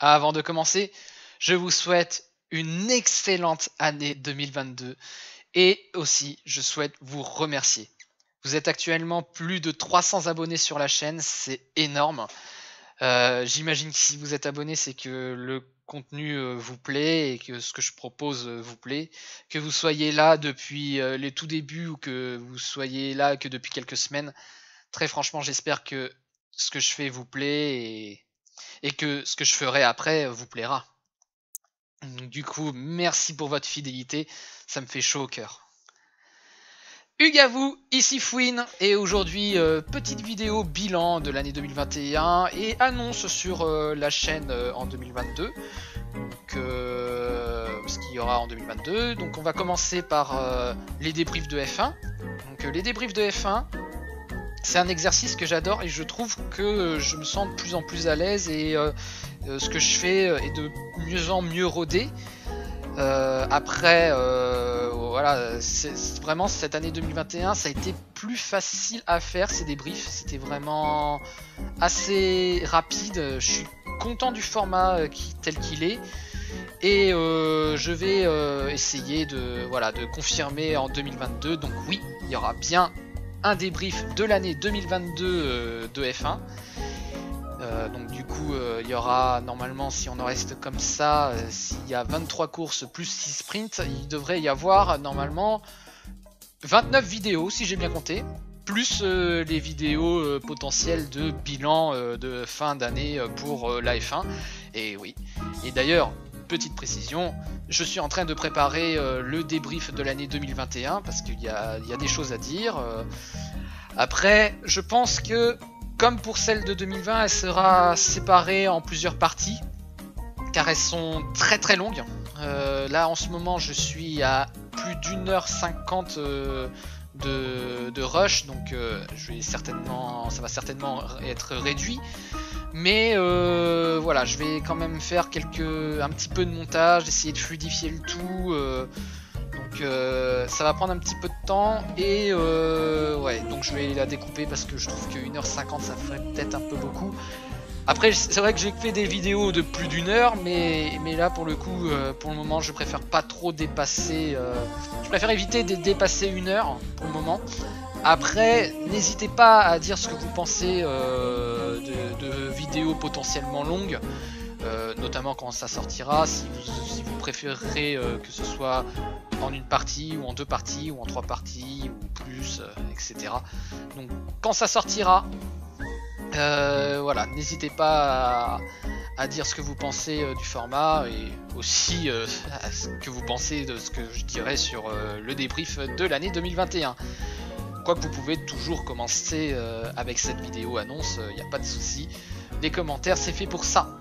Avant de commencer, je vous souhaite une excellente année 2022 et aussi je souhaite vous remercier. Vous êtes actuellement plus de 300 abonnés sur la chaîne, c'est énorme. Euh, j'imagine que si vous êtes abonné, c'est que le contenu euh, vous plaît et que ce que je propose euh, vous plaît. Que vous soyez là depuis les tout débuts ou que vous soyez là que depuis quelques semaines, très franchement, j'espère que ce que je fais vous plaît et, et que ce que je ferai après vous plaira. Du coup, merci pour votre fidélité, ça me fait chaud au cœur. Hugues à vous, ici Fouine, et aujourd'hui, euh, petite vidéo bilan de l'année 2021 et annonce sur euh, la chaîne euh, en 2022. Donc, ce qu'il y aura en 2022. Donc, on va commencer par les débriefs de F1. Donc, les débriefs de F1, c'est un exercice que j'adore et je trouve que je me sens de plus en plus à l'aise et ce que je fais est de mieux en mieux rodé. après, voilà, vraiment cette année 2021, ça a été plus facile à faire ces débriefs. C'était vraiment assez rapide. Je suis content du format euh, tel qu'il est. Et euh, je vais euh, essayer de, de confirmer en 2022. Donc oui, il y aura bien un débrief de l'année 2022 de F1. Euh, donc du coup, euh, il y aura normalement, si on en reste comme ça, euh, s'il y a 23 courses plus 6 sprints, il devrait y avoir normalement 29 vidéos, si j'ai bien compté, plus les vidéos potentielles de bilan de fin d'année pour la F1. Et oui. Et d'ailleurs, petite précision, je suis en train de préparer le débrief de l'année 2021 parce qu'il y, a, des choses à dire. après, je pense que comme pour celle de 2020, elle sera séparée en plusieurs parties, car elles sont très très longues. Euh, là en ce moment je suis à plus d'une heure cinquante euh, de, rush, donc euh, je vais certainement, ça va certainement être réduit. Mais voilà, je vais quand même faire quelques, un petit peu de montage, essayer de fluidifier le tout. Donc euh, ça va prendre un petit peu de temps et euh, ouais donc je vais la découper parce que je trouve que 1h50 ça ferait peut-être un peu beaucoup. Après c'est vrai que j'ai fait des vidéos de plus d'une heure mais, mais là pour le coup euh, pour le moment je préfère pas trop dépasser je préfère éviter de dépasser une heure pour le moment. Après n'hésitez pas à dire ce que vous pensez de, vidéos potentiellement longues. notamment quand ça sortira, si si vous préférez que ce soit en une partie, ou en deux parties, ou en trois parties, ou plus, euh, etc. Donc quand ça sortira, euh, voilà, n'hésitez pas à, dire ce que vous pensez euh, du format et aussi ce que vous pensez de ce que je dirais sur le débrief de l'année 2021. Quoique vous pouvez toujours commencer avec cette vidéo annonce, il n'y a pas de souci. Les commentaires, c'est fait pour ça.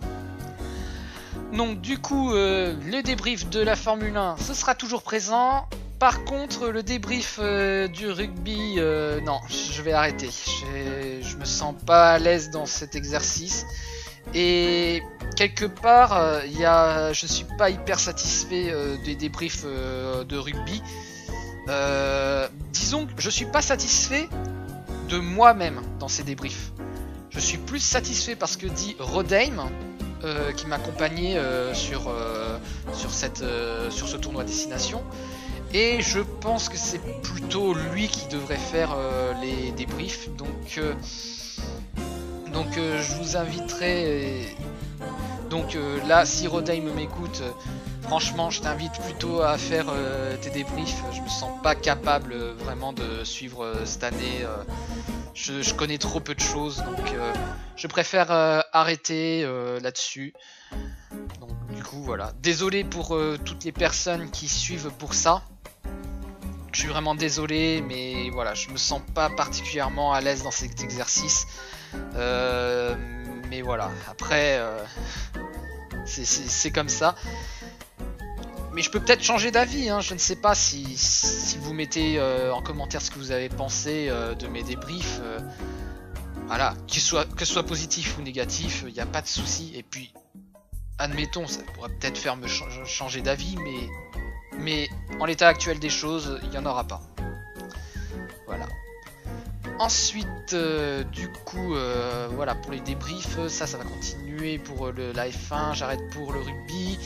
Donc du coup, euh, le débrief de la Formule 1, ce sera toujours présent. Par contre, le débrief euh, du rugby, euh, non, je vais arrêter. Je me sens pas à l'aise dans cet exercice. Et quelque part, il y a, je suis pas hyper satisfait des débriefs de rugby. Disons que je suis pas satisfait de moi-même dans ces débriefs. Je suis plus satisfait parce que dit Rodheim, euh, qui m'accompagnait euh, sur, euh, ce tournoi destination. Et je pense que c'est plutôt lui qui devrait faire les débriefs. Donc, donc je vous inviterai. Donc là, si Rodheim m'écoute, franchement, je t'invite plutôt à faire tes débriefs. Je me sens pas capable vraiment de suivre cette année je, connais trop peu de choses, donc euh, je préfère euh, arrêter euh, là-dessus. Donc du coup voilà. Désolé pour toutes les personnes qui suivent pour ça. Je suis vraiment désolé, mais voilà, je me sens pas particulièrement à l'aise dans cet exercice. mais voilà, après, c'est comme ça. Mais je peux peut-être changer d'avis, hein. je ne sais pas si, vous mettez euh, en commentaire ce que vous avez pensé euh, de mes débriefs. Euh, voilà, que, soit, que ce soit positif ou négatif, il n'y a pas de souci. Et puis, admettons, ça pourrait peut-être faire me changer d'avis, mais, mais en l'état actuel des choses, il n'y en aura pas. Voilà. Ensuite, du coup, voilà, pour les débriefs, ça, ça va continuer pour le, la F1, j'arrête pour le rugby.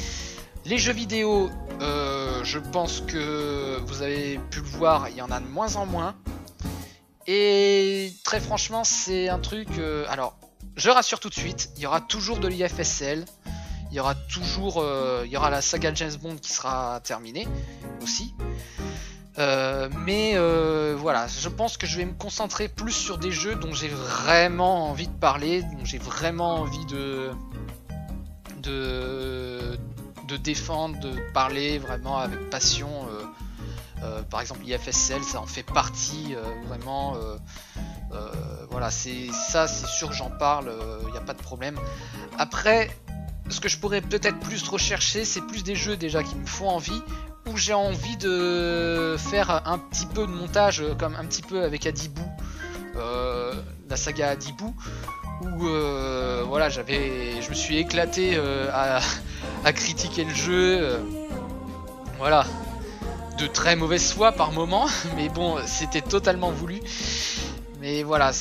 Les jeux vidéo, euh, je pense que vous avez pu le voir, il y en a de moins en moins. Et très franchement, c'est un truc... euh, alors, je rassure tout de suite, il y aura toujours de l'IFSL. Il y aura toujours... euh, il y aura la saga James Bond qui sera terminée aussi. Mais voilà, je pense que je vais me concentrer plus sur des jeux dont j'ai vraiment envie de parler, dont j'ai vraiment envie de, de défendre, de parler vraiment avec passion. euh, euh, par exemple, IFSL, ça en fait partie euh, vraiment. voilà, c'est ça, c'est sûr j'en parle, il n'y a pas de problème. Après, ce que je pourrais peut-être plus rechercher, c'est plus des jeux déjà qui me font envie, où j'ai envie de faire un petit peu de montage, comme un petit peu avec Adibou, la saga Adibou, où voilà, j'avais, je me suis éclaté à, à critiquer le jeu, euh, voilà, de très mauvaise foi par moment, mais bon, c'était totalement voulu. Mais voilà,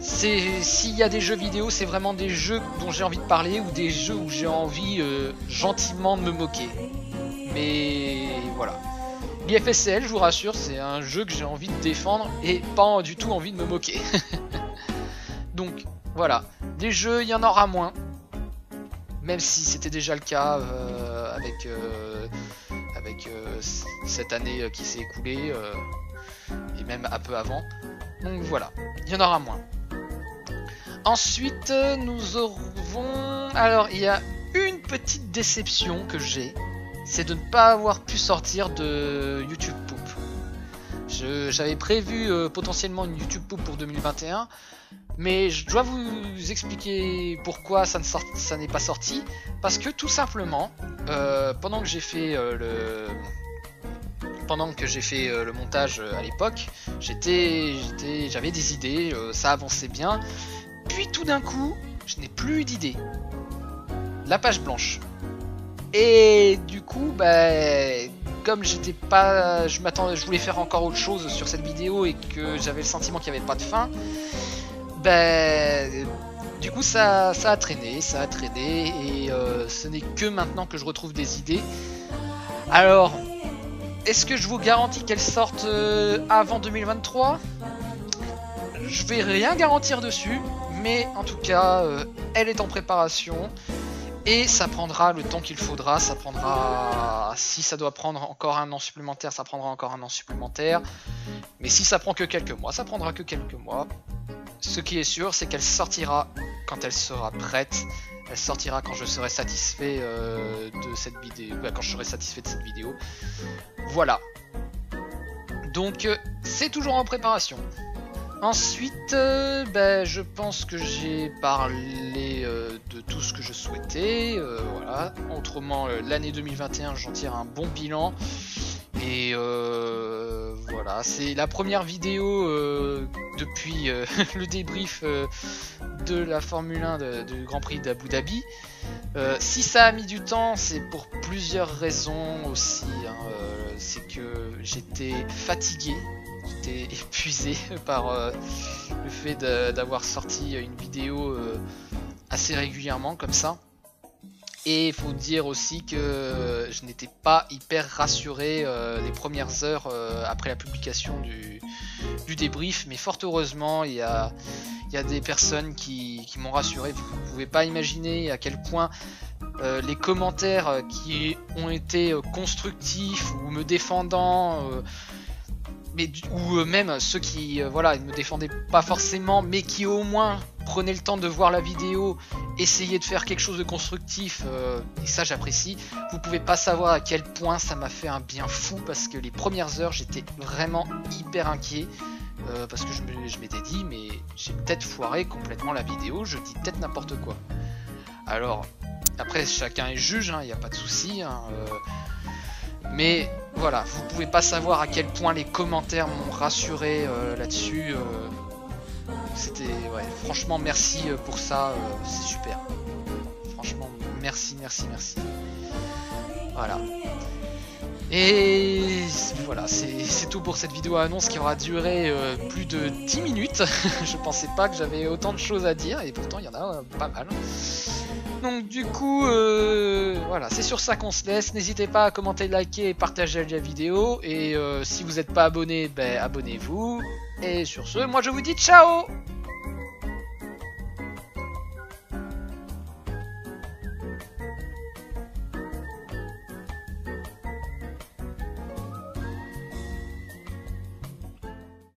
s'il y a des jeux vidéo, c'est vraiment des jeux dont j'ai envie de parler ou des jeux où j'ai envie euh, gentiment de me moquer. Mais voilà. L'IFSL, je vous rassure, c'est un jeu que j'ai envie de défendre et pas du tout envie de me moquer. Donc voilà, des jeux, il y en aura moins. Même si c'était déjà le cas euh, avec, euh, euh, cette année qui s'est écoulée et même un peu avant. Donc voilà, il y en aura moins. Ensuite, nous aurons... Alors, il y a une petite déception que j'ai, c'est de ne pas avoir pu sortir de YouTube Poop. J'avais prévu potentiellement une YouTube Poop pour 2021, mais je dois vous expliquer pourquoi ça n'est pas sorti. Parce que tout simplement, euh, pendant que j'ai fait euh, le pendant que j'ai fait euh, le montage à l'époque, j'étais, j'étais, j'avais des idées, ça avançait bien. Puis tout d'un coup, je n'ai plus d'idées. La page blanche. Et du coup, bah, comme j'étais pas, je je voulais faire encore autre chose sur cette vidéo et que j'avais le sentiment qu'il n'y avait pas de fin, ben, du coup ça, a traîné, ça a traîné et euh, ce n'est que maintenant que je retrouve des idées. Alors, est-ce que je vous garantis qu'elles sortent euh, avant 2023 Je vais rien garantir dessus, mais en tout cas, euh, elle est en préparation. Et ça prendra le temps qu'il faudra, ça prendra... Si ça doit prendre encore un an supplémentaire, ça prendra encore un an supplémentaire. Mais si ça prend que quelques mois, ça prendra que quelques mois. Ce qui est sûr, c'est qu'elle sortira quand elle sera prête. Elle sortira quand je serai satisfait euh, de cette vidéo. bah, quand je serai satisfait de cette vidéo. Voilà. Donc euh, c'est toujours en préparation. Ensuite, euh, ben, je pense que j'ai parlé de tout ce que je souhaitais. voilà. Autrement, l'année 2021, j'en tire un bon bilan. Et euh, voilà, c'est la première vidéo euh, depuis euh, le débrief euh, de la Formule 1 de- du Grand Prix d'Abu Dhabi. Si ça a mis du temps, c'est pour plusieurs raisons aussi. hein. C'est que j'étais fatigué, j'étais épuisé par le fait d'avoir sorti une vidéo assez régulièrement comme ça. Et il faut dire aussi que je n'étais pas hyper rassuré euh, les premières heures euh, après la publication du, débrief, mais fort heureusement, il y a, des personnes qui, m'ont rassuré. Vous ne pouvez pas imaginer à quel point euh, les commentaires qui ont été constructifs ou me défendant, mais ou même ceux qui voilà, ne me défendaient pas forcément, mais qui au moins prenaient le temps de voir la vidéo, essayer de faire quelque chose de constructif, euh, et ça j'apprécie. Vous pouvez pas savoir à quel point ça m'a fait un bien fou parce que les premières heures j'étais vraiment hyper inquiet. euh, parce que je m'étais dit mais j'ai peut-être foiré complètement la vidéo, je dis peut-être n'importe quoi. Alors après chacun est juge, il n'y a pas de souci. hein, euh, mais voilà, vous pouvez pas savoir à quel point les commentaires m'ont rassuré là-dessus. C'était franchement merci euh, pour ça, euh, c'est super. Franchement merci, merci, merci. Voilà. Et voilà, c'est tout pour cette vidéo annonce qui aura duré euh, plus de 10 minutes. Je pensais pas que j'avais autant de choses à dire et pourtant il y en a pas mal. Donc du coup, euh, voilà, c'est sur ça qu'on se laisse. N'hésitez pas à commenter, liker et partager la vidéo. Et euh, si vous n'êtes pas abonné, ben abonnez-vous. Et sur ce, moi je vous dis ciao